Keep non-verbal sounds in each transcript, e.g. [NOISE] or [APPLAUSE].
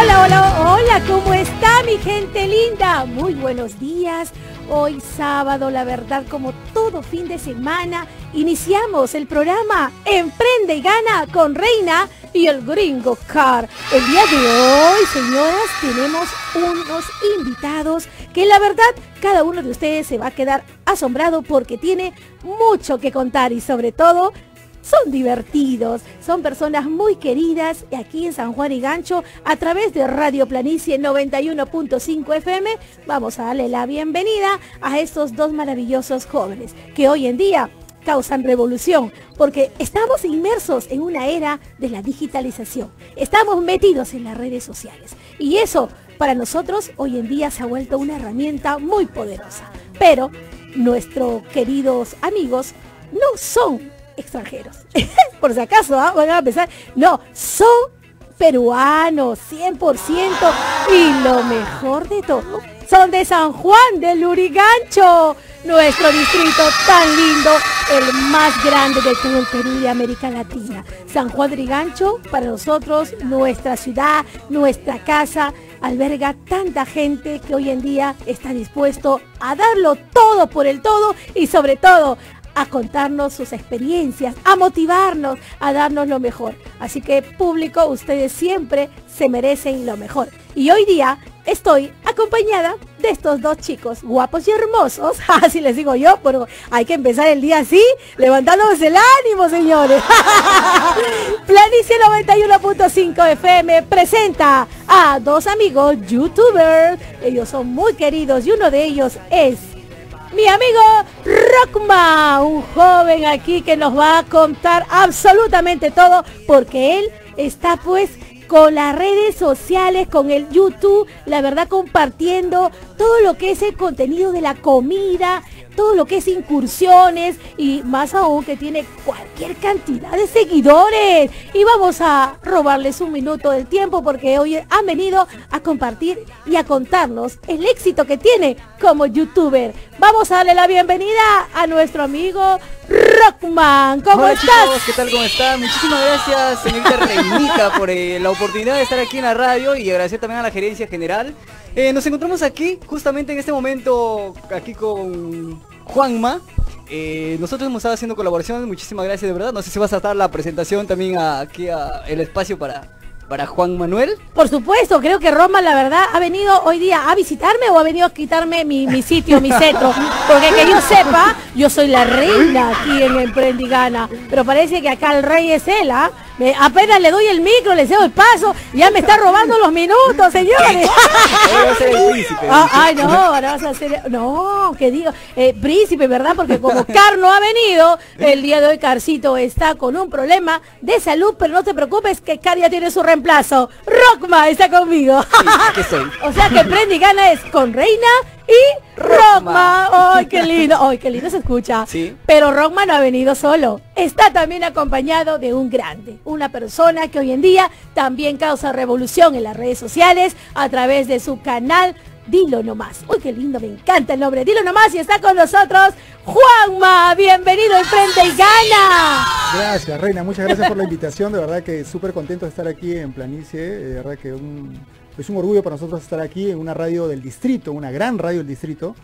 Hola, hola, hola, ¿cómo está mi gente linda? Muy buenos días. Hoy sábado, la verdad, como todo fin de semana, iniciamos el programa Emprende y Gana con Reina y el Gringo Car. El día de hoy, señoras, tenemos unos invitados que la verdad cada uno de ustedes se va a quedar asombrado porque tiene mucho que contar y sobre todo son divertidos, son personas muy queridas y aquí en San Juan y Gancho a través de Radio Planicie 91.5 FM vamos a darle la bienvenida a estos dos maravillosos jóvenes que hoy en día causan revolución, porque estamos inmersos en una era de la digitalización. Estamos metidos en las redes sociales. Y eso para nosotros hoy en día se ha vuelto una herramienta muy poderosa. Pero nuestros queridos amigos no son extranjeros. [LAUGHS] Por si acaso, ¿ah? van a pensar, no, son peruanos, 100%. Y lo mejor de todo, son de San Juan del Lurigancho, nuestro distrito tan lindo, el más grande de todo el Perú y América Latina. San Juan del Lurigancho, para nosotros, nuestra ciudad, nuestra casa, alberga tanta gente que hoy en día está dispuesto a darlo todo por el todo y sobre todo a contarnos sus experiencias, a motivarnos, a darnos lo mejor. Así que público, ustedes siempre se merecen lo mejor. Y hoy día estoy acompañada de estos dos chicos guapos y hermosos. [LAUGHS] Así les digo yo, pero hay que empezar el día así, levantándonos el ánimo, señores. [LAUGHS] Planicie 91.5 FM presenta a dos amigos youtubers. Ellos son muy queridos y uno de ellos es mi amigo Rockma, un joven aquí que nos va a contar absolutamente todo porque él está pues con las redes sociales, con el YouTube, la verdad compartiendo todo lo que es el contenido de la comida, todo lo que es incursiones y más aún que tiene cualquier cantidad de seguidores. Y vamos a robarles un minuto del tiempo porque hoy han venido a compartir y a contarnos el éxito que tiene como youtuber. Vamos a darle la bienvenida a nuestro amigo Rockman. ¿Cómo estás? ¿Qué tal? ¿Cómo están? Muchísimas gracias, señorita Reinita, por eh, la oportunidad de estar aquí en la radio y agradecer también a la gerencia general. Eh, nos encontramos aquí, justamente en este momento, aquí con Juanma. Eh, nosotros hemos estado haciendo colaboraciones, muchísimas gracias de verdad. No sé si vas a dar la presentación también aquí a el espacio para, para Juan Manuel. Por supuesto, creo que Roma, la verdad, ha venido hoy día a visitarme o ha venido a quitarme mi, mi sitio, mi cetro. Porque que yo sepa, yo soy la reina aquí en Emprendigana. Pero parece que acá el rey es él, ¿ah? Apenas le doy el micro, le cedo el paso, ya me está robando los minutos, señores. [LAUGHS] [LAUGHS] Ah, ay, no, ahora vas a ser, no, que digo, eh, príncipe, ¿verdad? Porque como Car no ha venido, el día de hoy Carcito está con un problema de salud, pero no te preocupes que Car ya tiene su reemplazo. Rockma está conmigo. [LAUGHS] o sea que Prendi Gana es con Reina y Rockman. ¡Ay, qué lindo! ¡Ay, qué lindo se escucha! Sí. Pero Rockman no ha venido solo. Está también acompañado de un grande. Una persona que hoy en día también causa revolución en las redes sociales a través de su canal Dilo Nomás. ¡Uy, qué lindo! Me encanta el nombre. Dilo Nomás y está con nosotros Juanma. Bienvenido al Frente y Gana. Gracias, Reina. Muchas gracias por la invitación. De verdad que súper contento de estar aquí en Planicie. De verdad que un es un orgullo para nosotros estar aquí en una radio del distrito, una gran radio del distrito.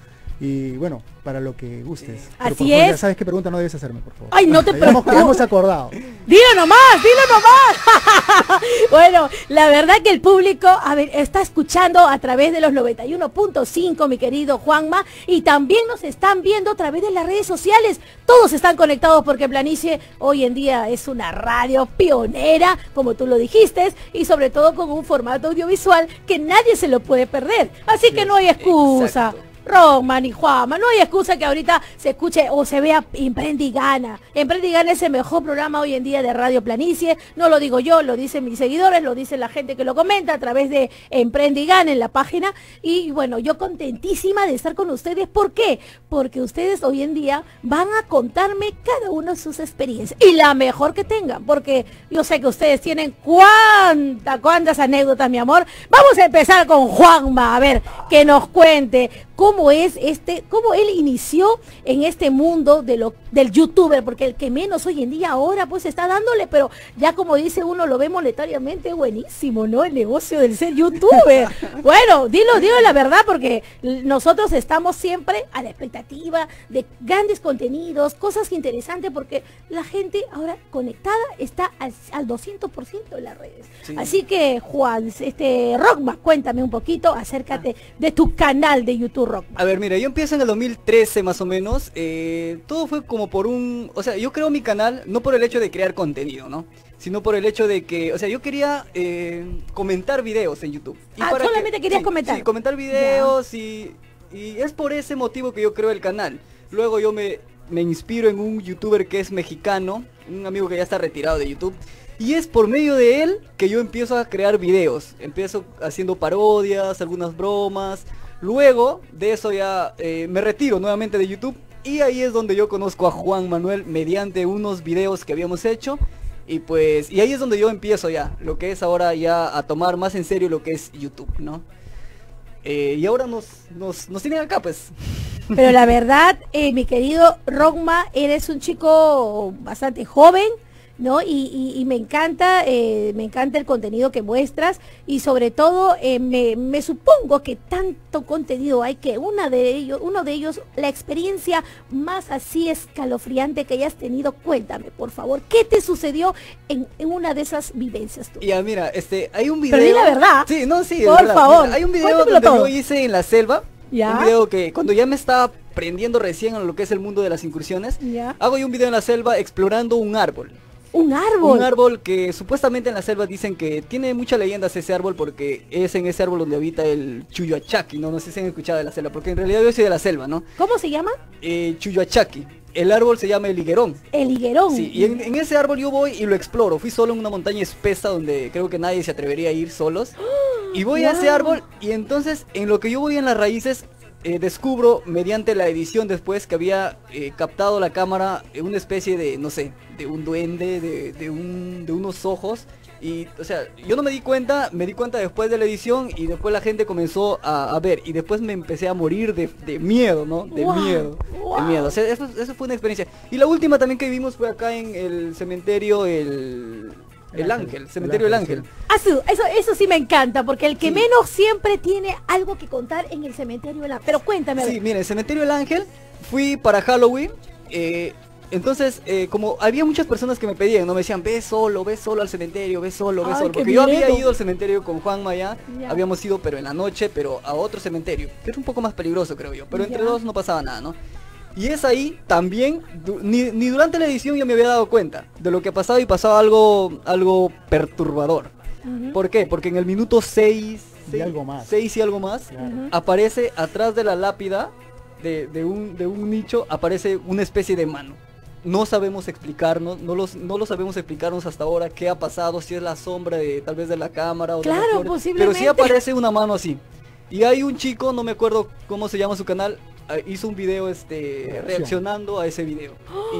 Y bueno, para lo que gustes. Así es. Ya sabes qué pregunta no debes hacerme, por favor. Ay, no te preocupes. hemos acordado. Dilo nomás, dilo nomás. [LAUGHS] bueno, la verdad que el público, a ver, está escuchando a través de los 91.5, mi querido Juanma, y también nos están viendo a través de las redes sociales. Todos están conectados porque Planicie hoy en día es una radio pionera, como tú lo dijiste, y sobre todo con un formato audiovisual que nadie se lo puede perder. Así que no hay excusa. Roman y Juanma, no hay excusa que ahorita se escuche o se vea Emprende y Gana. Emprende y Gana es el mejor programa hoy en día de Radio Planicie. No lo digo yo, lo dicen mis seguidores, lo dice la gente que lo comenta a través de Emprende y Gana en la página. Y bueno, yo contentísima de estar con ustedes. ¿Por qué? Porque ustedes hoy en día van a contarme cada uno sus experiencias. Y la mejor que tengan, porque yo sé que ustedes tienen cuántas, cuántas anécdotas, mi amor. Vamos a empezar con Juanma, a ver, que nos cuente cómo es este, cómo él inició en este mundo de lo, del youtuber, porque el que menos hoy en día ahora pues está dándole, pero ya como dice uno, lo ve monetariamente buenísimo, ¿no? El negocio del ser youtuber. [LAUGHS] bueno, dilo, dilo la verdad, porque nosotros estamos siempre a la expectativa de grandes contenidos, cosas interesantes, porque la gente ahora conectada está al, al 200% de las redes. Así que, Juan, este Rockma, cuéntame un poquito, acércate ah. de tu canal de YouTube A ver, mira, yo empiezo en el 2013 más o menos. Eh, todo fue como por un... O sea, yo creo mi canal no por el hecho de crear contenido, ¿no? sino por el hecho de que, o sea, yo quería eh, comentar videos en YouTube. ah, solamente querías comentar. Sí, comentar videos y, y, es por ese motivo que yo creo el canal. Luego yo me, me inspiro en un youtuber que es mexicano, un amigo que ya está retirado de YouTube. Y es por medio de él que yo empiezo a crear videos. Empiezo haciendo parodias, algunas bromas. Luego de eso ya eh, me retiro nuevamente de YouTube. Y ahí es donde yo conozco a Juan Manuel mediante unos videos que habíamos hecho. Y pues, y ahí es donde yo empiezo ya, lo que es ahora ya a tomar más en serio lo que es YouTube, ¿no? Eh, y ahora nos, nos, nos tienen acá, pues. Pero la verdad, eh, mi querido Rogma, eres un chico bastante joven, ¿no? Y, me encanta, eh, me encanta el contenido que muestras y sobre todo eh, me, supongo que tanto contenido hay que una de ellos, uno de ellos, la experiencia más así escalofriante que hayas tenido, cuéntame, por favor, ¿qué te sucedió en, una de esas vivencias Ya, mira, este, hay un video. Pero la verdad. Sí, no, sí, por favor. hay un video donde yo hice en la selva. ¿Ya? Un video que cuando ya me estaba prendiendo recién a lo que es el mundo de las incursiones, hago yo un video en la selva explorando un árbol. Un árbol. Un árbol que supuestamente en la selva dicen que tiene muchas leyendas ese árbol porque es en ese árbol donde habita el Chuyuachaki, ¿no? No sé si han escuchado de la selva, porque en realidad yo soy de la selva, ¿no? ¿Cómo se llama? Eh, Chuyuachaki. El árbol se llama el higuerón. El higuerón. Sí, y en, ese árbol yo voy y lo exploro. Fui solo en una montaña espesa donde creo que nadie se atrevería a ir solos. [GASPS] Y voy a ese árbol y entonces en lo que yo voy en las raíces eh, descubro mediante la edición después que había eh, captado la cámara una especie de, no sé, de un duende, de, un, de unos ojos. Y, o sea, yo no me di cuenta, me di cuenta después de la edición y después la gente comenzó a, ver. Y después me empecé a morir de, miedo, ¿no? De miedo. De miedo. O sea, eso, eso fue una experiencia. Y la última también que vimos fue acá en el cementerio, el el Ángel, Cementerio del Ángel. Ah, eso, eso sí me encanta, porque el que menos siempre tiene algo que contar en el Cementerio del Ángel. Pero cuéntame. Sí, mire, el Cementerio del Ángel, fui para Halloween. Eh, entonces, eh, como había muchas personas que me pedían, no me decían, ve solo, ve solo al cementerio, ve solo, ve solo. Porque yo había ido al cementerio con Juan Maya, habíamos ido, pero en la noche, pero a otro cementerio, que es un poco más peligroso, creo yo. Pero entre dos no pasaba nada, ¿no? Y es ahí también, ni, durante la edición yo me había dado cuenta de lo que pasaba y pasaba algo, algo perturbador. ¿Por qué? Porque en el minuto 6 y algo más, 6 y algo más aparece atrás de la lápida de, un, de un nicho, aparece una especie de mano. No sabemos explicarnos, no, los, no lo sabemos explicarnos hasta ahora qué ha pasado, si es la sombra de tal vez de la cámara o claro, de posiblemente. Pero sí aparece una mano así. Y hay un chico, no me acuerdo cómo se llama su canal, hizo un video este reaccionando a ese video.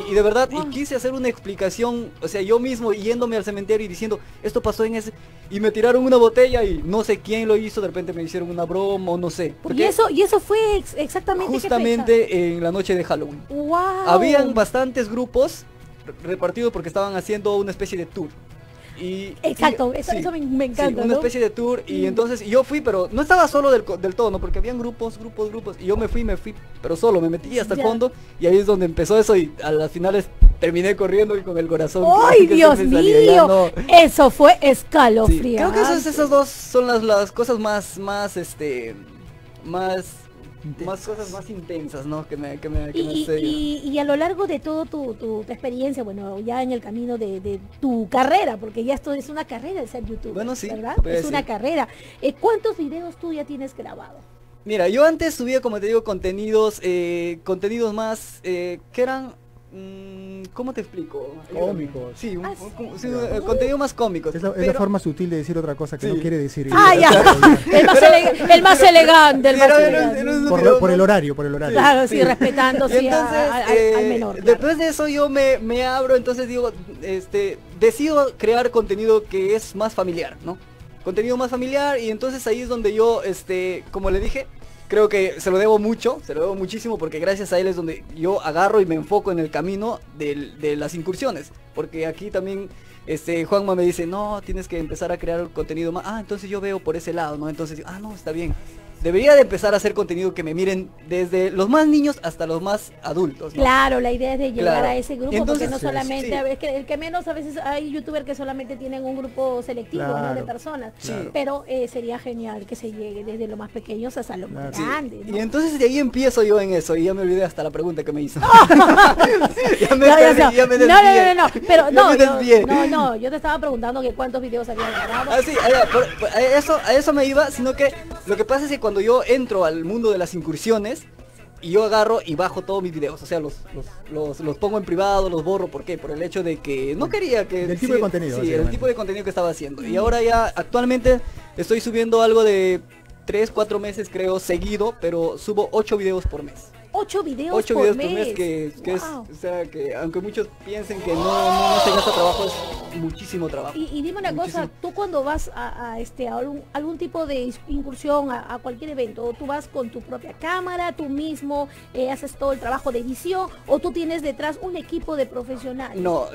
Y, de [GASPS] verdad y quise hacer una explicación o sea yo mismo yéndome al cementerio y diciendo esto pasó en ese y me tiraron una botella y no sé quién lo hizo de repente me hicieron una broma o no sé. Y eso y eso fue exactamente justamente en la noche de Halloween. Habían bastantes grupos repartidos porque estaban haciendo una especie de tour y, Exacto, eso, me, encanta. una especie de tour y mm. entonces yo fui, pero no estaba solo del, del, todo, ¿no? Porque habían grupos, grupos, grupos y yo me fui, me fui, pero solo, me metí hasta el fondo y ahí es donde empezó eso y a las finales terminé corriendo y con el corazón. ¡Ay, Dios mío! Eso fue escalofriante. creo que esas, esas dos son las, las cosas más, más, este, más más cosas más intensas, ¿no? Que me, que me, que y, y, y, a lo largo de todo tu, tu, experiencia, bueno, ya en el camino de, de, tu carrera, porque ya esto es una carrera de ser youtuber, bueno, sí, ¿verdad? Es una carrera. Eh, ¿Cuántos videos tú ya tienes grabado? Mira, yo antes subía, como te digo, contenidos, eh, contenidos más, eh, que eran ¿Cómo te explico? Cómicos. Sí, un, ah, eh, contenido más cómico. Es, la, forma sutil de decir otra cosa que no quiere decir. Ah, ya. [LAUGHS] el, más el, más elegante. El más elegante. Por, el horario, por el horario. Claro, sí, respetando sí, entonces, al eh, menor. Después de eso yo me, me abro, entonces digo, este, decido crear contenido que es más familiar, ¿no? Contenido más familiar y entonces ahí es donde yo, este, como le dije, creo que se lo debo mucho, se lo debo muchísimo porque gracias a él es donde yo agarro y me enfoco en el camino del- de, las incursiones. Porque aquí también este Juanma me dice, no, tienes que empezar a crear contenido más. Ah, entonces yo veo por ese lado, ¿no? Entonces, ah, no, está bien. Debería de empezar a hacer contenido que me miren desde los más niños hasta los más adultos. ¿no? Claro, la idea es de llegar Claro. a ese grupo, Entonces, porque no solamente, sí. a que el que menos a veces hay youtubers que solamente tienen un grupo selectivo ¿no? de Claro, personas, pero eh, sería genial que se llegue desde los más pequeños hasta los más Claro. Grandes. ¿no? Y entonces de ahí empiezo yo en eso y ya me olvidé hasta la pregunta que me hizo. [LAUGHS] [LAUGHS] ya me [LAUGHS] No, perdí, ya me no, no, no, no, pero no, yo, no, no, yo te estaba preguntando que cuántos videos habías grabado. Ah, sí, a, por- por- a eso, a eso me iba, sino que lo que pasa es que cuando yo entro al mundo de las incursiones, y yo agarro y bajo todos mis videos, o sea, los, los, los, los pongo en privado, los borro, ¿por qué? Por el hecho de que no quería que... Del tipo de contenido, Sí, el tipo de contenido que estaba haciendo. Y ahora ya, actualmente, estoy subiendo algo de 3, 4 meses creo, seguido, pero subo 8 videos por mes. Ocho videos, 8 por, videos mes. por mes que, que es, o sea, que aunque muchos piensen que no, no, no se gasta trabajo, es muchísimo trabajo. Y, y dime una cosa, tú cuando vas a, a, este a algún, algún tipo de incursión a, a cualquier evento, tú vas con tu propia cámara, tú mismo eh, haces todo el trabajo de edición o tú tienes detrás un equipo de profesionales. No,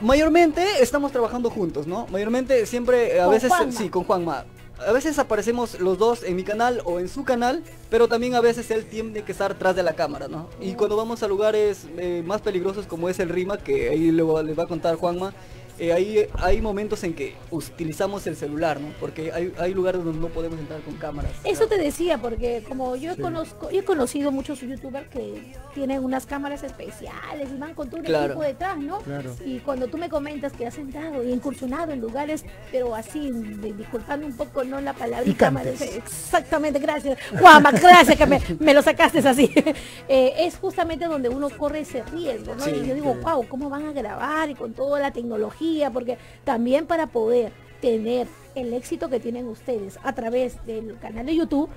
mayormente estamos trabajando juntos, ¿no? Mayormente siempre, eh, a veces, Juanma. sí, con Juanma. A veces aparecemos los dos en mi canal o en su canal, pero también a veces él tiene que estar tras de la cámara, ¿no? Y cuando vamos a lugares eh, más peligrosos como es el Rima, que ahí luego les va a contar Juanma, eh, ahí hay momentos en que utilizamos el celular, ¿no? Porque hay, hay lugares donde no podemos entrar con cámaras. Eso te decía, porque como yo Sí. conozco, yo he conocido muchos youtubers que tienen unas cámaras especiales y van con todo un Claro. equipo detrás, ¿no? Claro. Y cuando tú me comentas que has entrado y incursionado en lugares, pero así, de- disculpando un poco, no la palabrita, Picantes. madre, exactamente, gracias. Juanma, gracias que me, me lo sacaste así. [LAUGHS] Eh, es justamente donde uno corre ese riesgo, ¿no? Sí, y yo digo, sí. wow, ¿cómo van a grabar? Y con toda la tecnología, porque también para poder tener el éxito que tienen ustedes a través del canal de YouTube,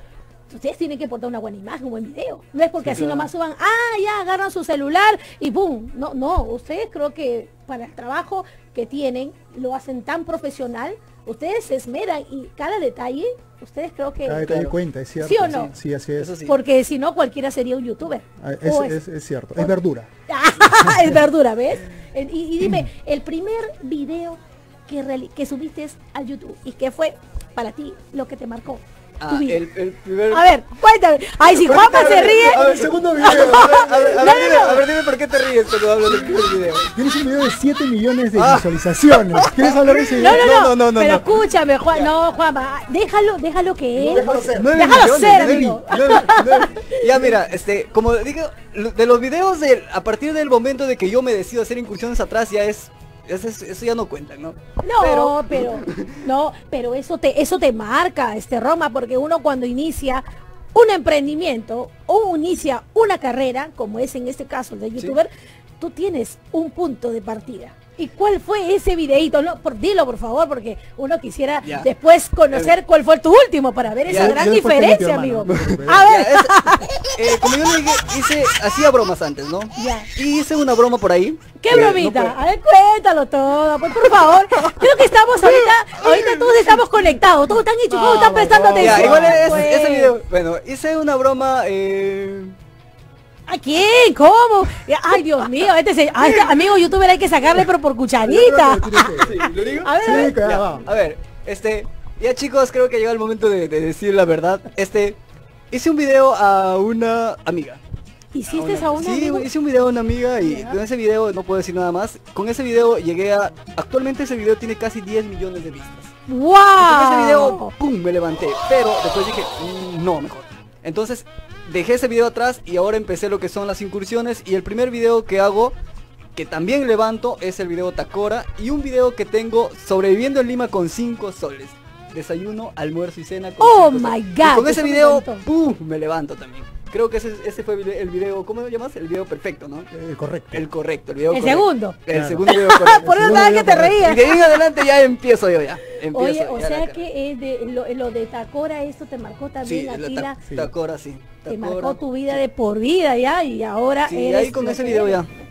ustedes tienen que portar una buena imagen, un buen video. No es porque Sí, así claro. nomás suban, ah, ya agarran su celular y ¡pum! No, no, ustedes creo que para el trabajo que tienen lo hacen tan profesional, ustedes se esmeran y cada detalle, ustedes creo que... Cada detalle Claro. cuenta, es cierto. ¿Sí o no? Sí, así es. Sí. Porque si no, cualquiera sería un youtuber. Ah, Es, O es- es- es cierto. Es verdura. [LAUGHS] es verdura, ¿ves? Y, y dime, el primer video que, reali- que subiste al YouTube y que fue para ti lo que te marcó. Ah, el, el primer... A ver, cuéntame. Ay, si Juanpa se ríe. A ver, segundo video. A ver, a ver, [LAUGHS] No, dime, no, no. a ver, dime por qué te ríes cuando hablo del primer video. Tienes un video de 7 millones de Ah. visualizaciones. ¿Quieres hablar de ese video? no, no, No, no, no, pero no. escúchame, Juan, no, Juanpa, déjalo, déjalo que él. déjalo ser. Déjalo millones, ser, amigo. Ya mira, este, como digo, de los videos de, a partir del momento de que yo me decido hacer incursiones atrás ya es, es- es- eso ya no cuenta, ¿no? No, pero, [LAUGHS] no, pero eso te, eso te marca, este Roma, porque uno cuando inicia un emprendimiento o inicia una carrera, como es en este caso el de youtuber, tú tienes un punto de partida. ¿Y cuál fue ese videíto? No, por, dilo por favor, porque uno quisiera después conocer cuál fue tu último para ver esa gran diferencia, amigo. A ver, es- eh, como yo le dije, hice, hacía bromas antes, ¿no? Ya. Y hice una broma por ahí. ¿Qué no bromita? A ver, cuéntalo todo, pues por favor. [LAUGHS] Creo que estamos ahorita, ahorita todos estamos conectados, todos están todos están prestando atención. Igual es- pues. ese video. Bueno, hice una broma. Eh, ¿A quién? ¿Cómo? Ay, Dios mío, este se- a este amigo youtuber hay que sacarle pero por cucharita. sí, ¿lo digo? A ver, a Sí, ver. claro, Ya, va. a ver, este, ya chicos, creo que llegó el momento de, de decir la verdad. Este, hice un video a una amiga. ¿Hiciste a una Sí, hice un video a una amiga y con ese video no puedo decir nada más. Con ese video llegué a, actualmente ese video tiene casi 10 millones de vistas. ¡Wow! Y con ese video, ¡pum! me levanté. Pero después dije, "Mm, no, mejor. Entonces, dejé ese video atrás y ahora empecé lo que son las incursiones. Y el primer video que hago, que también levanto, es el video Takora. Y un video que tengo sobreviviendo en Lima con 5 soles. Desayuno, almuerzo y cena. con Oh my soles. God, Y con ese me video. ¡pum! me levanto también. Creo que ese, ese fue el video- el ¿cómo lo llamas? El video perfecto, ¿no? Eh, correcto. El correcto, el video El correcto. segundo. El Claro. segundo video [LAUGHS] correcto. Por eso sabes que te correcto. Y reías. de ahí en adelante ya empiezo yo ya. Empiezo Oye, o ya sea que es de, lo, lo de Tacora, esto te marcó también Sí, la ti, ta- Sí. Tacora, sí. te Tacora. marcó tu vida de por vida ya y ahora Sí, eres ahí con ese video eres. ya.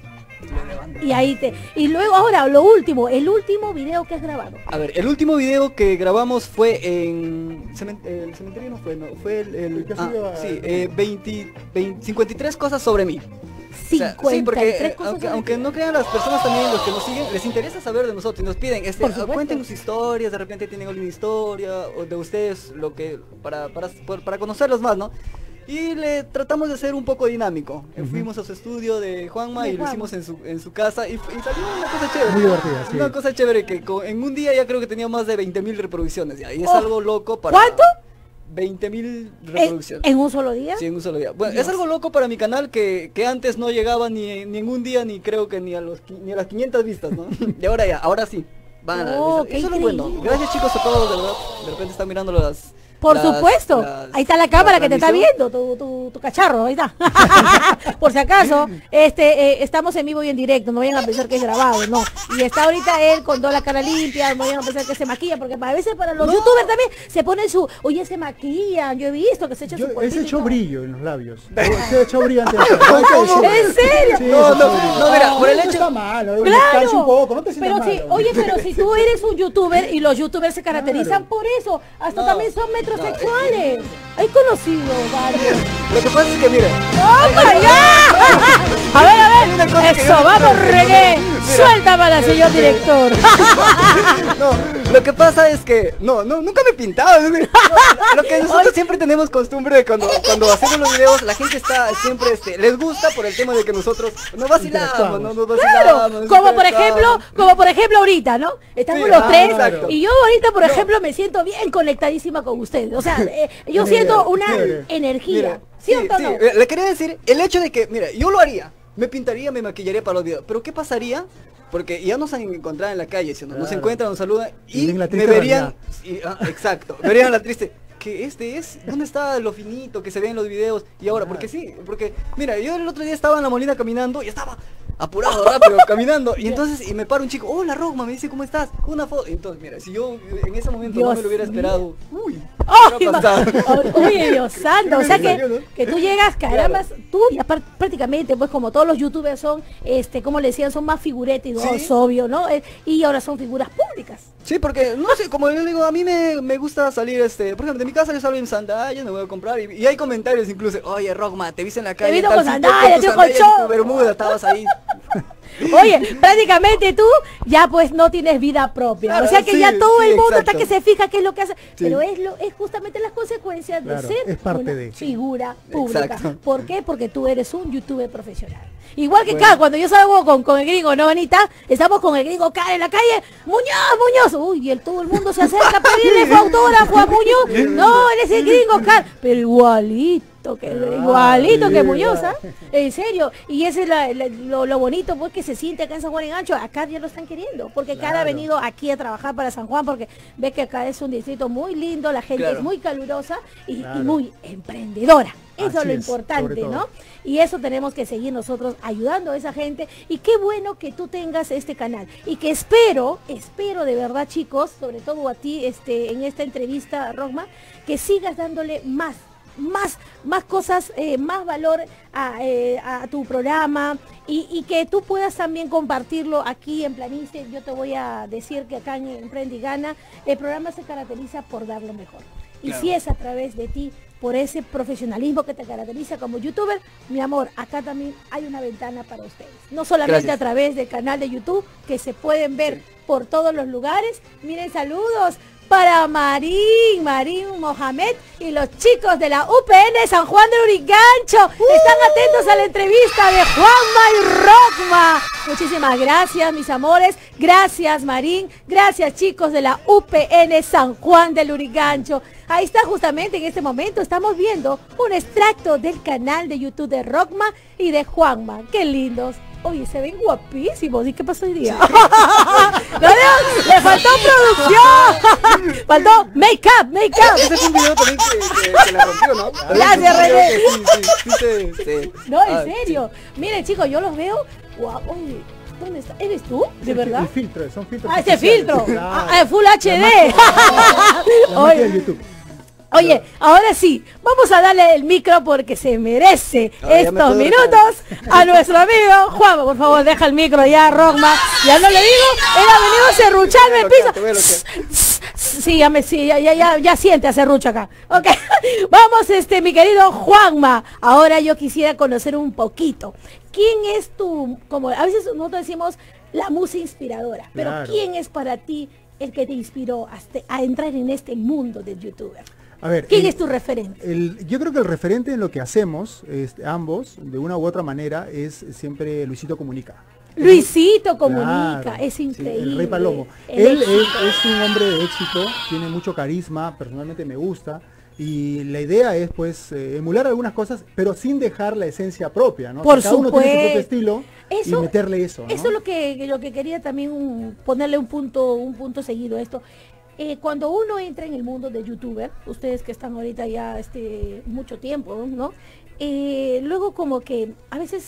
Y ahí te. Y luego ahora, lo último, el último video que has grabado. A ver, el último video que grabamos fue en... cemen- El cementerio no fue, no, fue el... ah, sí, eh, 20, 20 53 cosas sobre mí. O sea, 53 sí, porque eh, cosas aunque, aunque no crean las personas también, los que nos siguen, les interesa saber de nosotros y nos piden, este, supuesto. cuéntenos historias, de repente tienen alguna historia, o de ustedes, lo que, para, para, para conocerlos más, ¿no? Y le tratamos de hacer un poco dinámico. Eh, Fuimos a su estudio de Juanma De y lo hicimos en su, en su casa y, y salió una cosa chévere. Muy divertida, sí. Una cosa chévere que en un día ya creo que tenía más de 20.000 reproducciones ya. Y es Oh. algo loco para... ¿Cuánto? 20.000¿En, reproducciones. en un solo día? Sí, en un solo día. Bueno, Dios. es algo loco para mi canal que, que antes no llegaba ni, ni en un día, ni creo que ni a, los, ni a las 500 vistas, ¿no? [LAUGHS] y ahora ya, ahora sí. Van a Oh, qué Eso es lo bueno. Gracias chicos a todos, de verdad. De repente están mirando las... Por las- supuesto. las- ahí está la cámara la que te está viendo, tu, tu, tu cacharro, ahí está. [LAUGHS] Por si acaso, este, eh, estamos en vivo y en directo, no vayan a pensar que es grabado, no. Y está ahorita él con toda la cara limpia, no vayan a pensar que se maquilla, porque a veces para los No. youtubers también se ponen su, oye, se maquillan, yo he visto que se echan Yo, su y hecho brillo en los labios. [LAUGHS] Se echó brillo antes de hacer. Hay que ¿Cómo? decirlo. ¿En serio? Sí, No, no, no, mira, por el no hecho- está mal. Claro, Descansa un poco, no te sientas pero si, mal, oye, pero si tú eres un youtuber y los youtubers se caracterizan Claro. por eso, hasta No, también son Hay conocido varios. Lo que pasa es que, mira, ¡Oh! [LAUGHS] A ver, a ver. Eso, vamos, René. Suelta para señor director. [LAUGHS] no, lo que pasa es que, no, no, nunca me he pintado. no, Lo que nosotros siempre tenemos costumbre de cuando, cuando hacemos los videos, la gente está siempre, este, les gusta por el tema de que nosotros nos vacilamos, ¿no? Nos vacilamos. Claro, como por ejemplo, como por ejemplo ahorita, ¿no? Estamos Sí, los ah, tres exacto. y yo ahorita, por ejemplo, me siento bien conectadísima con O sea, eh, [LAUGHS] yo Mira, siento una energía. Mira, ¿Sí, o no? sí, Le quería decir, el hecho de que, mira, yo lo haría. Me pintaría, me maquillaría para los videos. Pero ¿qué pasaría? Porque ya nos han encontrado en la calle, si no, nos Claro. encuentran, nos saludan Y y, ven la me verían, y- ah, exacto, verían la triste. Que este es, ¿dónde está lo finito que se ve en los videos? Y ahora, porque sí, porque, mira, yo el otro día estaba en la molina caminando y estaba apurado, rápido, [LAUGHS] caminando. Y entonces, y me para un chico, hola Rogma, me dice, ¿cómo estás? Una foto. Entonces, mira, si yo en ese momento no Dios me lo hubiera esperado, uy, [LAUGHS] ¡Ay, [LAUGHS] ¿qué hubiera ma- pasado? o- Oye, Dios santo, o sea que, Salió, ¿no? que tú llegas, caramba, tú ya par- prácticamente, pues como todos los youtubers son, este, como le decían, son más figuretes, ¿no? Sí. Obvio, ¿no? Eh, Y ahora son figuras públicas. Sí, porque, no sé, como yo digo, a mí me, me gusta salir, este, por ejemplo, de mi casa yo salgo en sandalias, me voy a comprar, y, y hay comentarios incluso, oye, Rockma, te viste en la calle, con tal sandalias, con tío, tus con sandalias y short". tu bermuda, estabas ahí. Oye, prácticamente tú ya pues no tienes vida propia. Claro, o sea que sí, ya todo sí, el mundo exacto. que se fija qué es lo que hace. Sí. Pero es lo es justamente las consecuencias Claro, de ser es parte una de. figura pública. Exacto. ¿Por qué? Porque tú eres un youtuber profesional. Igual que Bueno. acá, cuando yo salgo con, con el gringo, ¿no, Anita? Estamos con el gringo acá en la calle. Muñoz, Muñoz. Uy, el, todo el mundo se acerca a pedirle [LAUGHS] su autógrafo a Muñoz. No, él es el gringo acá. Pero igualito igualito que sí, Muñoz, igual. ¿ah? En serio, y ese es la- la- lo, lo bonito pues que se siente acá en San Juan en Ancho, acá ya lo están queriendo, porque cada ha venido aquí a trabajar para San Juan, porque ve que acá es un distrito muy lindo, la gente Claro. es muy calurosa y, muy emprendedora. Eso es lo importante. ¿no? Y eso tenemos que seguir nosotros ayudando a esa gente. Y qué bueno que tú tengas este canal. Y que espero, espero de verdad, chicos, sobre todo a ti, este, en esta entrevista, Rogma, que sigas dándole más más, más cosas, eh, más valor a, eh, a tu programa y, y que tú puedas también compartirlo aquí en Planicie. Yo te voy a decir que acá en Emprende y Gana el programa se caracteriza por dar lo mejor. Y Claro. si es a través de ti, por ese profesionalismo que te caracteriza como youtuber, mi amor, acá también hay una ventana para ustedes. No solamente Gracias. a través del canal de YouTube, que se pueden ver por todos los lugares. Miren, saludos para Marín, Marín Mohamed y los chicos de la UPN San Juan de Urigancho. Están atentos a la entrevista de Juanma y Rockma. Muchísimas gracias, mis amores. Gracias, Marín. Gracias, chicos de la UPN San Juan del Urigancho. Ahí está justamente en este momento. Estamos viendo un extracto del canal de YouTube de Rockma y de Juanma. Qué lindos. Oye, se ven guapísimos. ¿Y qué pasó hoy día? [LAUGHS] ¡No, Dios! ¡Le faltó producción! faltó make-up, make-up. Ese fue un video también que, que, que la rompió, ¿no? Gracias, René. Sí, sí, [LAUGHS] sí, No, en ah, serio. Miren, chicos, yo los veo. Guau, oye, ¿dónde está? ¿Eres tú? ¿De El- verdad? El filtro, son filtros. Ah, ese filtro. Ah, ah, Full HD. La magia [LAUGHS] Oye, del YouTube. Oye, ahora sí, vamos a darle el micro porque se merece me estos minutos a nuestro amigo Juan. Por favor, deja el micro ya, Rogma. Ya no le digo, él ha venido a serrucharme el piso. Sí, ya me, sí, ya, ya, ya, ya siente a serrucho acá. Ok, [LAUGHS] vamos, este, mi querido Juanma. Ahora yo quisiera conocer un poquito. ¿Quién es tu, como a veces nosotros decimos, la musa inspiradora, pero Claro. quién es para ti el que te inspiró a, este- a entrar en este mundo del youtuber? A ver, ¿Quién el- es tu referente? el- yo creo que el referente en lo que hacemos, este, ambos, de una u otra manera, es siempre Luisito Comunica. Luisito comunica, Claro, es sí, increíble. el Rey Palomo. El Él es, un hombre de éxito, tiene mucho carisma, personalmente me gusta. Y la idea es pues eh, emular algunas cosas, pero sin dejar la esencia propia, ¿no? O sea, Por cada uno tiene su supuesto. propio estilo Eso- y meterle eso, ¿no? Eso es lo que, lo que quería también un- ponerle un punto, un punto seguido a esto. Eh, cuando uno entra en el mundo de youtuber, ustedes que están ahorita ya este mucho tiempo, ¿no? Eh, luego como que a veces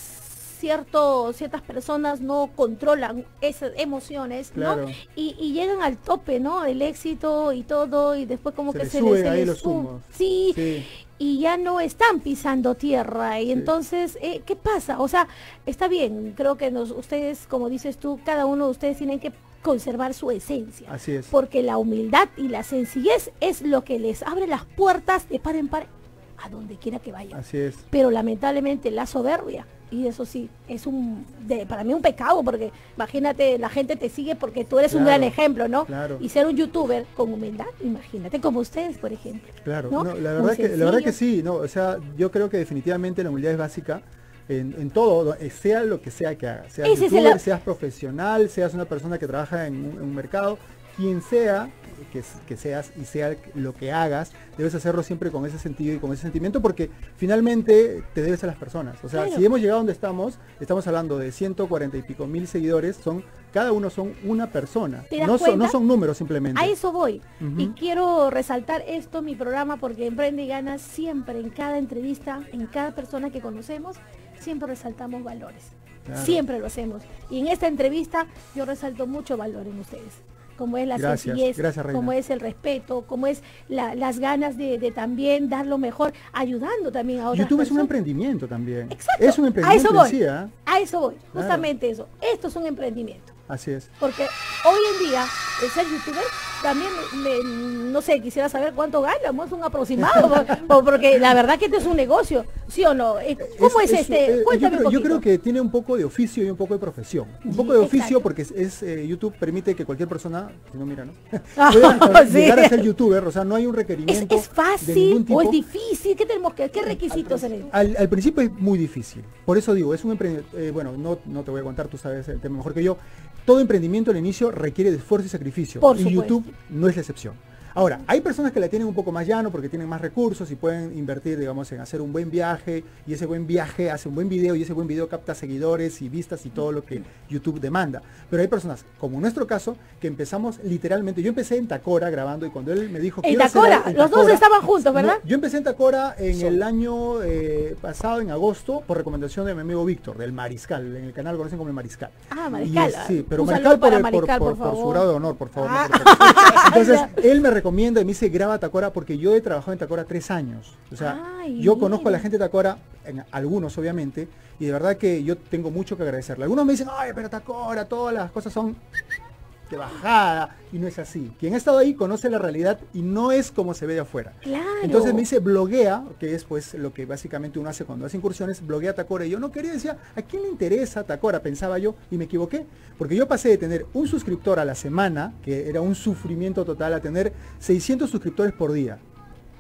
cierto, ciertas personas no controlan esas emociones, ¿no? Y, y llegan al tope, ¿no? El éxito y todo, y después como Se que les se les, se les los sub- humos. Sí, Sí. y ya no están pisando tierra. Y entonces, eh, ¿qué pasa? O sea, está bien, creo que nos, ustedes, como dices tú, cada uno de ustedes tienen que conservar su esencia. Así es. Porque la humildad y la sencillez es lo que les abre las puertas de par en par a donde quiera que vayan. Así es. Pero lamentablemente la soberbia, y eso sí, es un, de, para mí un pecado, porque imagínate, la gente te sigue porque tú eres un gran ejemplo, ¿no? claro. Y ser un youtuber con humildad, imagínate, como ustedes, por ejemplo. Claro, ¿no? no, la, verdad que, la verdad que sí, no, o sea, yo creo que definitivamente la humildad es básica en, en todo, sea lo que sea que hagas, seas Ese es youtuber, seas profesional, seas una persona que trabaja en un, en un mercado, quien sea que, seas y sea lo que hagas, debes hacerlo siempre con ese sentido y con ese sentimiento porque finalmente te debes a las personas. O sea, Claro. si hemos llegado donde estamos, estamos hablando de 140 y pico mil seguidores, son cada uno son una persona, ¿Te das no son, no cuenta? son números simplemente. A eso voy. Y quiero resaltar esto, mi programa, porque Emprende y Gana siempre, en cada entrevista, en cada persona que conocemos, siempre resaltamos valores. Claro. Siempre lo hacemos. Y en esta entrevista yo resalto mucho valor en ustedes. Como es la Gracias, sencillez, gracias, como es el respeto, como es la- las ganas de, de también dar lo mejor, ayudando también a otras YouTube es un emprendimiento también. Exacto. Es un a emprendimiento eso en voy. sí. A eso voy. Justamente eso. Esto es un emprendimiento. Así es. Porque hoy en día, el ser youtuber, también, me- no sé, quisiera saber cuánto ganamos, un aproximado, [LAUGHS] por- por- porque la verdad que este es un negocio, ¿sí o no? Eh, ¿Cómo es, este? eh, yo, Cuéntame creo, un yo creo que tiene un poco de oficio y un poco de profesión. Un poco de oficio exacto. porque es, es, eh, YouTube permite que cualquier persona, si no mira, ¿no? [LAUGHS] [LAUGHS] Ah, Pueda sí. llegar a ser youtuber, o sea, no hay un ¿Es, requerimiento es fácil o es difícil? ¿Qué tenemos que, qué requisitos? Al, al principio es muy difícil. Por eso digo, es un emprendimiento, bueno, no, no te voy a contar, tú sabes el tema mejor que yo. Todo emprendimiento al inicio requiere de esfuerzo y sacrificio. Por y supuesto. YouTube no es la excepción. Ahora, hay personas que la tienen un poco más llano porque tienen más recursos y pueden invertir, digamos, en hacer un buen viaje y ese buen viaje hace un buen video y ese buen video capta seguidores y vistas y todo lo que YouTube demanda. Pero hay personas, como en nuestro caso, que empezamos literalmente, yo empecé en Tacora grabando y cuando él me dijo En "Quiero hacer Tacora, en los dos Tacora", estaban juntos, ¿verdad? no, yo empecé en Tacora en el año eh, pasado, en agosto, por recomendación de mi amigo Víctor, del Mariscal. En el canal lo conocen como el Mariscal. Ah, Mariscal. es- sí, pero Mariscal por, por- Mariscal, por- por por su grado de honor, por favor. Ah. Entonces, [LAUGHS] él me recomienda y me dice, graba Tacora porque yo he trabajado en Tacora tres años. O sea, Ay, yo conozco a la gente de Tacora, en algunos obviamente, y de verdad que yo tengo mucho que agradecerle. Algunos me dicen, ay, pero Tacora, todas las cosas son de bajada, y no es así. Quien ha estado ahí conoce la realidad y no es como se ve de afuera. Claro. Entonces me dice bloguea, que es pues lo que básicamente uno hace cuando hace incursiones, bloguea Tacora. Y yo no quería, decía, ¿a quién le interesa Tacora? Pensaba yo y me equivoqué. Porque yo pasé de tener un suscriptor a la semana, que era un sufrimiento total, a tener 600 suscriptores por día.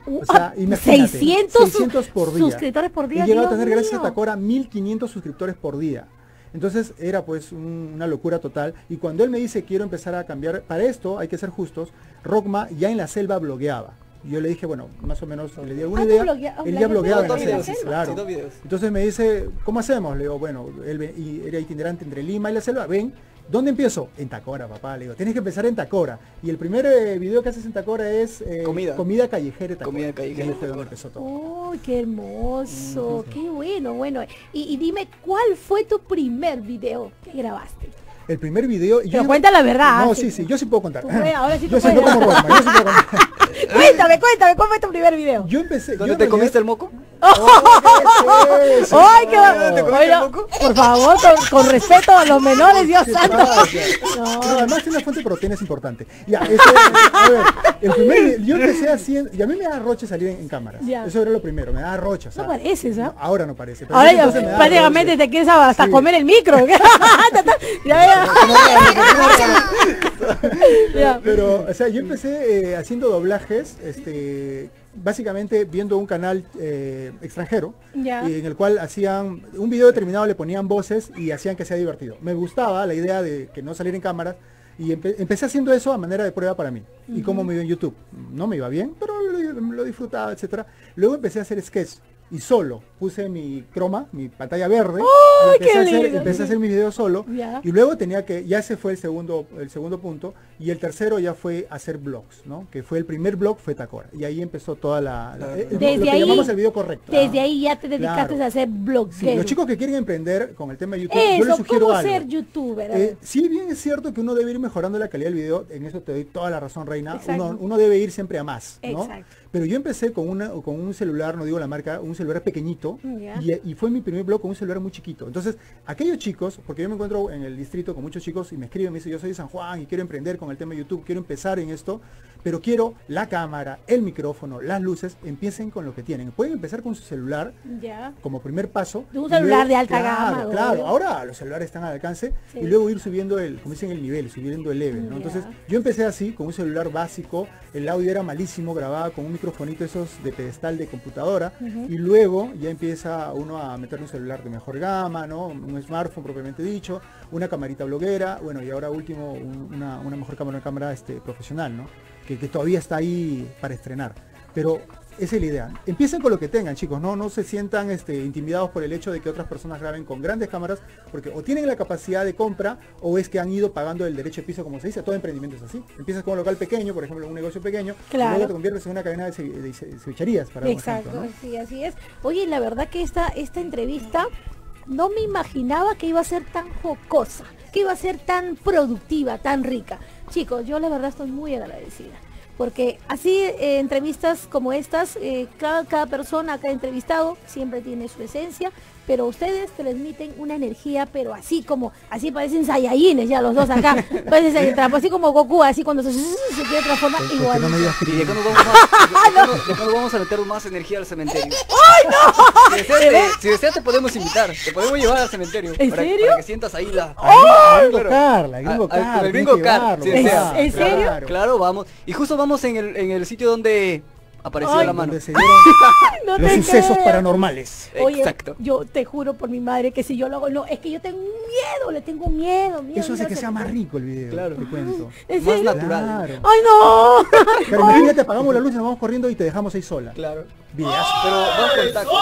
O sea, imagínate, 600, 600 por día. suscriptores por día. He llegado a tener gracias a Tacora 1500 suscriptores por día. Entonces era pues un- una locura total. Y cuando él me dice quiero empezar a cambiar, para esto hay que ser justos, Rockma ya en la selva blogueaba. Y yo le dije, bueno, más o menos le di alguna Ah, ¿tú idea. bloguea- él ya blogueaba en la selva, videos, claro. sí. Entonces me dice, ¿cómo hacemos? Le digo, bueno, él y era itinerante entre Lima y la selva, ven, ¿dónde empiezo? En Tacora, papá, le digo, tienes que empezar en Tacora. Y el primer eh, video que haces en Tacora es eh, Comida. comida callejera. Tacora. Comida callejera fue donde empezó todo. ¡Uy, qué hermoso! ¡Qué bueno, bueno! Y, y dime, ¿cuál fue tu primer video que grabaste? El primer video... y Pero yo- cuenta la verdad, No, sí. sí, sí, yo sí puedo contar. [LAUGHS] Puedes, ahora sí [LAUGHS] tú yo puedes. como Roma, yo sí puedo contar. [LAUGHS] cuéntame, cuéntame, ¿cómo fue tu primer video? Yo empecé. ¿Dónde yo te comiste el moco? Oh, ¿qué es? ¡Ay, qué ¿Te comiste Oiga, un poco? Por favor, con, con respeto a los menores, Dios ¿Qué santo. No. Además una fuente de proteína es importante. Ya, eso, a ver, el primer, yo empecé haciendo, y a mí me da roche salir en, en cámaras. Ya. Eso era lo primero, me da roche. o sea, No pareces, ¿ah? no, ahora no parece. pero Ahora ya prácticamente roche. te quieres hasta Sí. comer el micro. ya, ya. Ya. Pero, o sea, yo empecé eh, haciendo doblajes, este, básicamente viendo un canal eh, extranjero, Ya. y en el cual hacían un video determinado, le ponían voces y hacían que sea divertido. Me gustaba la idea de que no saliera en cámaras y empe- empecé haciendo eso a manera de prueba para mí. Y cómo me iba en YouTube. No me iba bien, pero lo, lo disfrutaba, etcétera. Luego empecé a hacer sketch y solo puse mi croma, mi pantalla verde. y empecé, qué a hacer, lindo! empecé a hacer mis videos solo. Y luego tenía que, ya ese fue el segundo, el segundo punto, y el tercero ya fue hacer blogs, ¿no? Que fue el primer blog fue Tacora. Y ahí empezó toda la, la- el- lo Desde que ahí- llamamos el video correcto. Desde Ah. ahí ya te dedicaste Claro. a hacer blogs. Sí, los chicos que quieren emprender con el tema de YouTube, yo les Eso, sugiero ¿cómo algo. ser youtuber? Eh, si bien es cierto que uno debe ir mejorando la calidad del video, en eso te doy toda la razón, Reina. Uno, uno debe ir siempre a más, ¿no? Exacto. Pero yo empecé con, una, con un celular, no digo la marca, un celular pequeñito, y, y fue mi primer blog con un celular muy chiquito. Entonces, aquellos chicos, porque yo me encuentro en el distrito con muchos chicos y me escriben, me dicen, yo soy de San Juan y quiero emprender con el tema de YouTube, quiero empezar en esto, pero quiero la cámara, el micrófono, las luces, empiecen con lo que tienen. Pueden empezar con su celular, Ya. como primer paso. De un celular de alta claro, gama, Claro, ahora los celulares están al alcance Sí. y luego ir subiendo el, como dicen, el nivel, subiendo el level. Entonces, yo empecé así, con un celular básico, el audio era malísimo, grababa con un microfonito esos de pedestal de computadora, y luego ya empieza uno a meter un celular de mejor gama, ¿no? Un smartphone propiamente dicho, una camarita bloguera, bueno, y ahora último, un- una, una mejor cámara, una cámara este, profesional, ¿no? Que, que todavía está ahí para estrenar. Pero esa es la idea. Empiecen con lo que tengan, chicos. No, no se sientan este, intimidados por el hecho de que otras personas graben con grandes cámaras, porque o tienen la capacidad de compra o es que han ido pagando el derecho de piso, como se dice. Todo emprendimiento es así. Empiezas con un local pequeño, por ejemplo, un negocio pequeño, Claro. y luego te conviertes en una cadena de, ce- de ce- cevicherías, para Exacto, ejemplo, ¿no? sí, así es. Oye, la verdad que esta, esta entrevista no me imaginaba que iba a ser tan jocosa, que iba a ser tan productiva, tan rica. Chicos, yo la verdad estoy muy agradecida. Porque así eh, entrevistas como estas, eh, cada, cada persona, cada entrevistado siempre tiene su esencia, pero ustedes transmiten una energía, pero así como, así parecen Saiyajines ya los dos acá, [LAUGHS] parecen, así como Goku, así cuando se, se quiere transformar igual. no me digas ¿Y de que cuándo vamos [LAUGHS] cuándo vamos a meter más energía al cementerio? [LAUGHS] ¡Ay, no! Si deseas, te, si deseas, te podemos invitar, te podemos llevar al cementerio. ¿En para, serio? Para que sientas ahí la... gringo claro. Carla, gringo Carla, el tienes gringo Carla, sí, ¿En- serio? claro. Claro, vamos. Y justo vamos en el, en el sitio donde apareció Ay, la mano. Donde se dieron No los sucesos creo. paranormales. Oye, Exacto. yo te juro por mi madre que si yo lo hago, no, es que yo tengo miedo, le tengo miedo, miedo. Eso hace miedo que sea más rico el video, Claro. te cuento. [LAUGHS] ¿En Más serio? natural. Claro. ¡Ay, no! [LAUGHS] Pero imagínate, apagamos la luz y nos vamos corriendo y te dejamos ahí sola. Claro. Videazo. Pero vamos con tacos.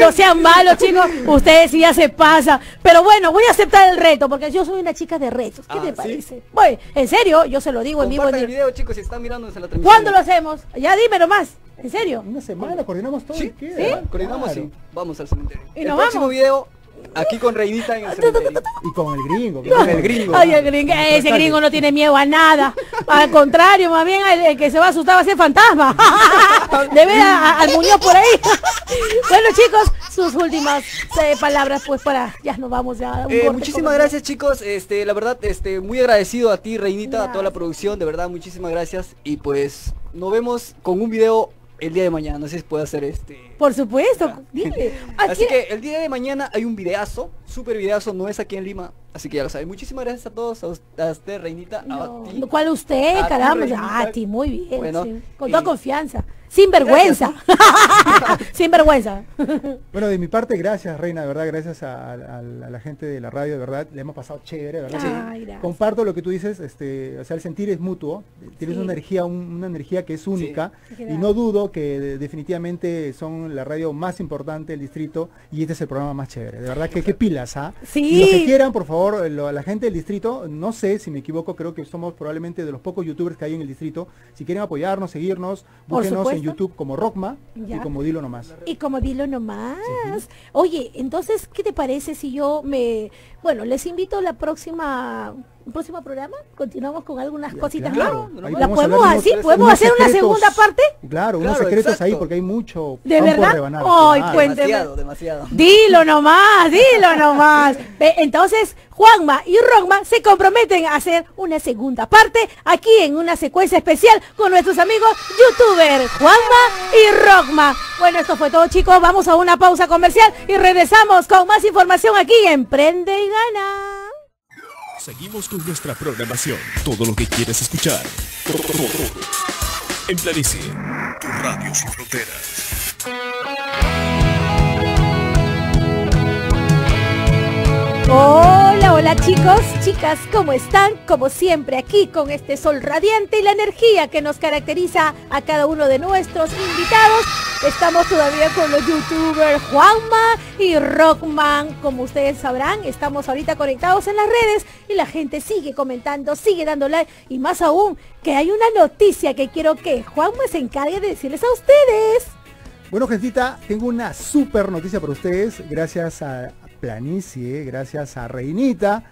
No sean malos, chicos. Ustedes sí ya se pasa. Pero bueno, voy a aceptar el reto, porque yo soy una chica de retos. ¿Qué Ah, te ¿sí? parece? Bueno, en serio, yo se lo digo en vivo. El directo. video, chicos, si están mirando desde la transmisión. ¿Cuándo lo hacemos? Ya dímelo más. ¿En serio? Una semana coordinamos todo. Sí, ¿Sí? coordinamos claro. y vamos al cementerio. Y el nos próximo vamos. video, aquí con Reinita en el cementerio. Y con el gringo. Con el gringo. Ay, el gringo, ese gringo no tiene miedo a nada. Al contrario, más bien el, el que se va a asustar va a ser fantasma. [LAUGHS] De ver a- a- al Muñoz por ahí. [LAUGHS] Bueno, chicos, sus últimas eh, palabras, pues para ya nos vamos ya. Eh, muchísimas gracias chicos, este, la verdad, este, muy agradecido a ti Reinita, a toda la producción, de verdad, muchísimas gracias y pues nos vemos con un video el día de mañana, no sé si puedo hacer este... Por supuesto, dile. ¿A Así quién- que el día de mañana hay un videazo, súper videazo, no es aquí en Lima, así que ya lo saben. Muchísimas gracias a todos, a us- a usted Reinita, No, a ti. ¿Cuál usted, A ti, caramba? Ah, a ti, muy bien. Bueno, sí. Con y- toda confianza. Sin vergüenza. [LAUGHS] Sin vergüenza. [LAUGHS] Bueno, de mi parte, gracias, Reina, de verdad, gracias a, a- a la gente de la radio, de verdad, le hemos pasado chévere, de ¿verdad? Ay. Comparto lo que tú dices, este, o sea, el sentir es mutuo, tienes Sí. una energía, un- una energía que es única, Sí. y no dudo que de- definitivamente son la radio más importante del distrito, y este es el programa más chévere, de verdad que qué pilas, ¿ah? Sí. Y los que quieran, por favor, lo- a la gente del distrito, no sé si me equivoco, creo que somos probablemente de los pocos youtubers que hay en el distrito, si quieren apoyarnos, seguirnos, búsquenos en. YouTube como Rockma Ya. y como Dilo Nomás. Y como dilo nomás. Oye, entonces, ¿qué te parece si yo me... Bueno, les invito la próxima un próximo programa continuamos con algunas cositas claro, más. la podemos así, podemos unos hacer una segunda parte. Claro, unos Claro, secretos ahí porque hay mucho ¿De verdad? rebanar, Ay, claro. cuénteme. Demasiado, demasiado. Dilo nomás, dilo nomás. [LAUGHS] Ve, Entonces, Juanma y Rogma se comprometen a hacer una segunda parte aquí en una secuencia especial con nuestros amigos youtubers Juanma y Rogma. Bueno, esto fue todo chicos, vamos a una pausa comercial y regresamos con más información aquí en Prende y Gana. Seguimos con nuestra programación. Todo lo que quieres escuchar. En Planicie, tu radio sin fronteras. Hola, hola chicos, chicas, ¿cómo están? Como siempre aquí con este sol radiante y la energía que nos caracteriza a cada uno de nuestros invitados. Estamos todavía con los youtubers Juanma y Rockman. Como ustedes sabrán, estamos ahorita conectados en las redes y la gente sigue comentando, sigue dando like y más aún que hay una noticia que quiero que Juanma se encargue de decirles a ustedes. Bueno, gentita, tengo una super noticia para ustedes. Gracias a Planicie, gracias a Reinita.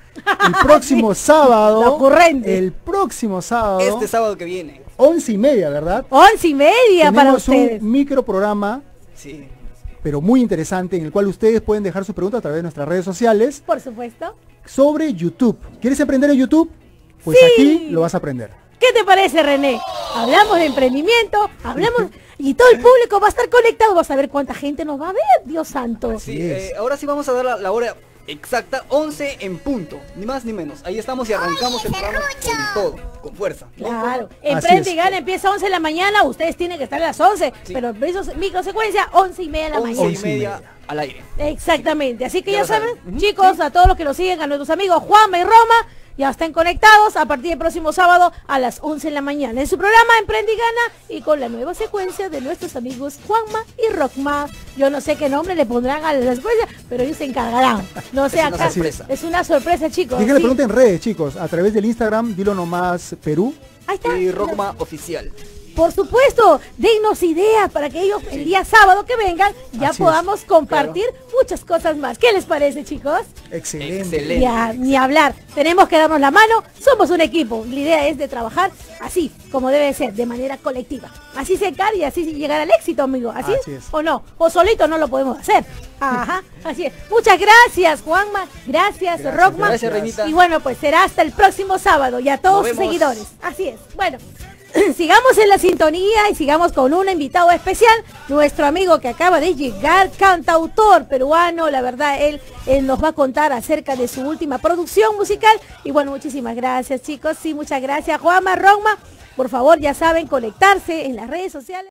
El próximo [LAUGHS] la sábado, ocurrente. el próximo sábado, Este sábado que viene. once y media, ¿verdad? Once y media para Tenemos ustedes. un micro programa, Sí. pero muy interesante, en el cual ustedes pueden dejar sus preguntas a través de nuestras redes sociales Por supuesto. sobre YouTube. ¿Quieres emprender en YouTube? Pues Sí. aquí lo vas a aprender. ¿Qué te parece, René? Hablamos de emprendimiento, hablamos [LAUGHS] y todo el público va a estar conectado. Vas a ver cuánta gente nos va a ver, Dios santo. Sí, eh, ahora sí vamos a dar la, la hora exacta, 11 en punto, ni más ni menos. Ahí estamos y arrancamos el programa con todo, con fuerza. Claro, Emprende y Gana empieza a 11 de la mañana, ustedes tienen que estar a las 11, Sí. pero micro- microsecuencia 11 y media de la 11 mañana. y Once y media al aire. Exactamente, así que Ya saben. chicos, a todos los que nos siguen, a nuestros amigos Juanma y Roma, ya están conectados a partir del próximo sábado a las 11 de la mañana en su programa Emprende y Gana y con la nueva secuencia de nuestros amigos Juanma y Rockma. Yo no sé qué nombre le pondrán a la secuencia, pero ellos se encargarán. No sé, Es una acá sorpresa. es una sorpresa, chicos. Déjenle sí. pregunta en redes, chicos, a través del Instagram, dilo nomás Perú. Ahí está. Y Rockma oficial. Por supuesto, dennos ideas para que ellos el día sábado que vengan ya Así es. podamos compartir muchas cosas más. ¿Qué les parece, chicos? Excelente. Excelente. Ya, ni hablar. Tenemos que darnos la mano. Somos un equipo. La idea es de trabajar así, como debe ser, de manera colectiva. Así se y así llegar al éxito, amigo. ¿Así, Así es. ¿O no? O solito no lo podemos hacer. Ajá, así es. Muchas gracias, Juanma. Gracias, Gracias, Rockman. gracias. Y bueno, pues será hasta el próximo sábado y a todos sus seguidores. Así es. Bueno. [CLEARS THROAT] sigamos en la sintonía y sigamos con un invitado especial, nuestro amigo que acaba de llegar, cantautor peruano, la verdad, él, él nos va a contar acerca de su última producción musical. Y bueno, muchísimas gracias chicos, sí, muchas gracias Juanma, Roma, por favor ya saben conectarse en las redes sociales.